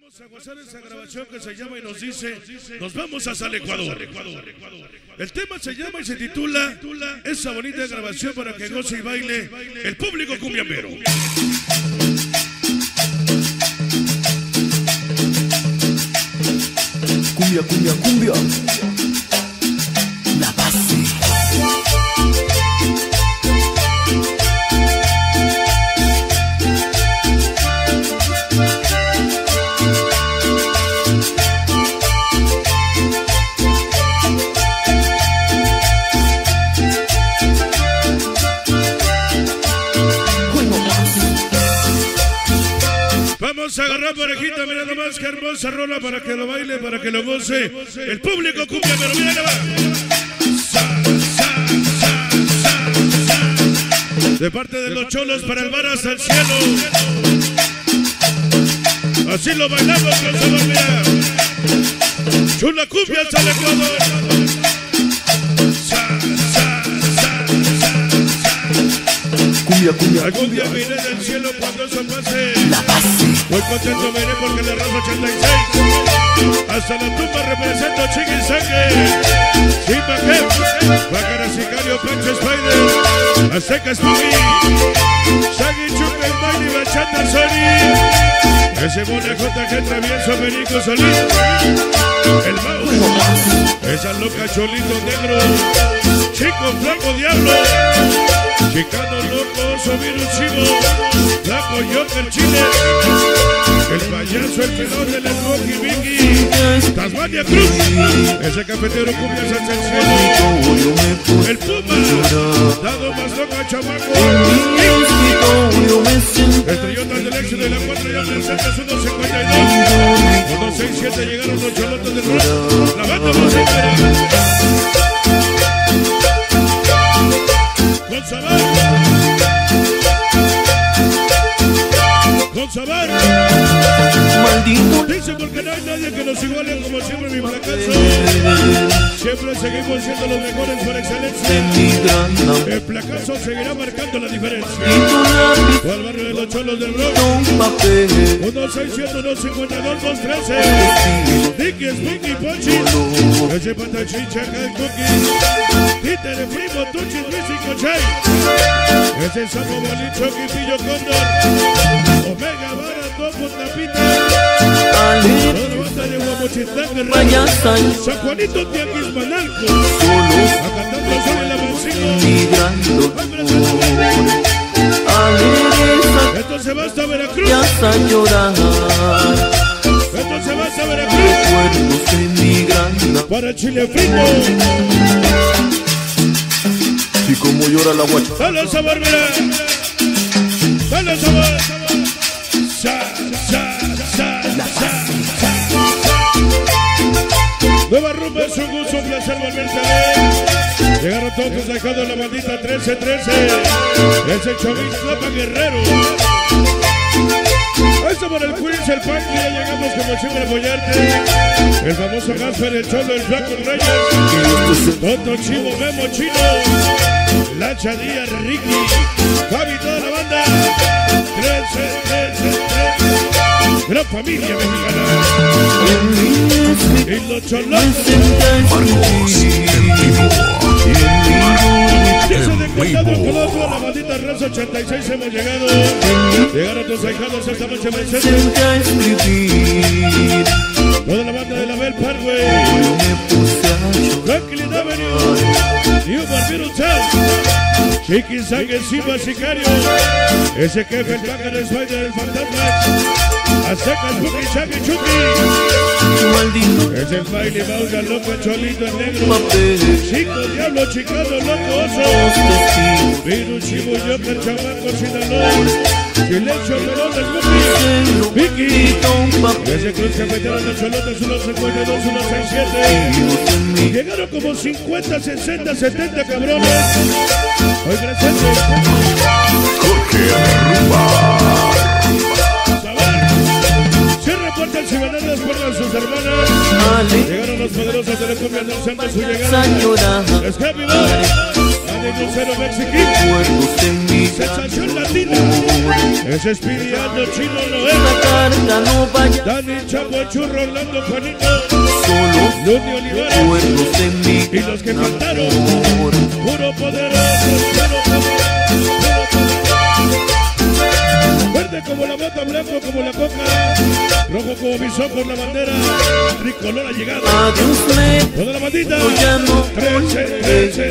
Vamos a gozar esa grabación que se llama y nos dice, nos vamos hasta el Ecuador. El tema se llama y se titula esa bonita grabación para que goce y baile el público cumbiambero. Cumbia, cumbia, cumbia. Vamos a agarrar parejita, mira nomás qué hermosa rola para que lo baile, para que lo goce. El público cumbiambero, mira nomás. De parte de los cholos para el bar hasta el cielo. Así lo bailamos con sabor, mira. Chula cumbia hasta el Ecuador. Cumbia, cumbia, Algún día cumbia. miré del cielo cuando eso pase. Muy contento veré porque la raza 86 Hasta la tumba represento chiqui sangre Simba Kep Bácara Sicario Pancho Spider Azteca Spooky Shaggy Chuca y Miley Bachata Sony. Ese monajota que travieso Perico Solís. El más. Esa loca Cholito Negro. Chico Flaco Diablo Chicano Loco Sobiro Chivo Flaco Joker Chile. El payaso, el pelón del Smokey Vicky, Tasmania Cruz, ese cafetero cumbia el cielo, el Puma, dado más loca chamaco, el Toyota del éxito de la 4 ya presenta su 252, 167 llegaron los cholotes del rock, la banda musical, Maldito. Dice porque no hay nadie que nos iguale como siempre mi fracaso. Siempre seguimos siendo los mejores por excelencia. El fracaso seguirá marcando la diferencia. Fue al barrio de los cholos del Bronx. un papel. 167 252 213 Dicky, Spooky, Pochi Ese patachín, chaca, el cookie Títere, primo, Tuchi, Luis y Cochay Ese sapo, bolicho, Quipillo, Cóndor Omega, Vara, Topo, Tapita. Ale, Toda banda de Guamochitán, Guerrero vaya San San Juanito, Tianguis, Manalco. Solo. Acatando sobre la Esto se va hasta Veracruz. Ya a llorar. Esto se va hasta Veracruz. Recuerdos. Para Chile Frito Y como llora la guacha. Dale sabor, mira. Dale sabor. Sa, sa, sa. Nueva rumba es un gusto, un placer volverte a ver. Llegaron todos dejando la maldita 13-13. Es el Chovis Lapa Guerrero. Esto por el Queens, el Punk, y ya llegamos como siempre a apoyarte. El famoso Gasper, el Cholo, el Flaco Reyes. Toto Chivo, Memo Chino, Lacha Díaz, Ricky, Fabi, toda la banda. 13, 13, 13. Gran familia mexicana. Y los cholos. Ya se descontado con otro, la maldita raza 86 hemos llegado. Llegaron tus ahijados esta noche presentes. Toda la banda de la Bel Parkway. Franklin Avenue, New Barbero Town, Chiqui Sangue Simba Sicario, ese jefe el pájaro Spider el fantasma, Aztecas Buki Chagui Chucky, es el baile Loco el Cholito el Negro, Chico Diablo Chicano Loco Oso, Virus Chivo Joker Chamaco Sinaloa, Silencio del Buki, Vicky, ese Cruz Cafetero de Cholotes 152 167. Llegaron como 50, 60, 70 cabrones. Hoy presente. Sabor. Se si ganan las puertas sus hermanas. Llegaron los poderosos de la cumbia anunciando su llegada. Es Happy Boy. Lucero Mexiquín. sensación latina. Es Pidiando Chino Noel. Dani Chapo, el Churro, Orlando, Juanito, Luni Olivares. Y los que poderoso, puro poderoso, puro poderoso. Verde como la bota, blanco como la coca, rojo como bisón por la bandera, tricolor ha llegado. Adiós me Toda la bandita, crece.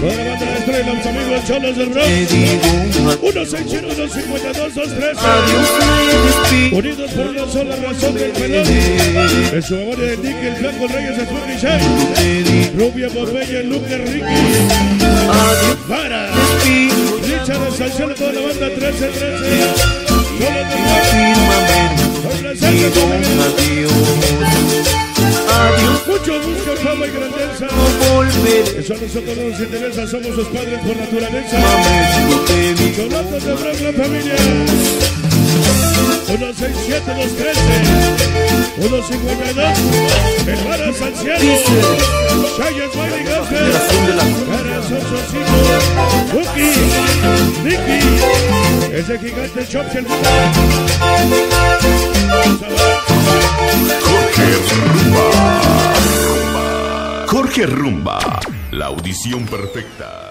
Toda la banda de estrella, los amigos cholos del rock. digo 161 252 213 adiós me despido Unidos por una sola razón del pelón. En su memoria de Nicky, el Blanco Reyes, el digo Rubia Luque Ricky. adiós Para. Richard, Salcedo, toda la banda 1313. Solo de digo familia. adiós adiós Mucho busca fama y grandeza. no volveré Eso a nosotros no nos interesa, somos sus padres por naturaleza. te digo Chonatos de la familia. 167 213 152 El Varas Anciano Dice Chayas Wiley Gospel generación de la Cara Sosocino Cookie Nicky Ese gigante Chops el Jorge Rumba. Jorge Rumba. La audición perfecta.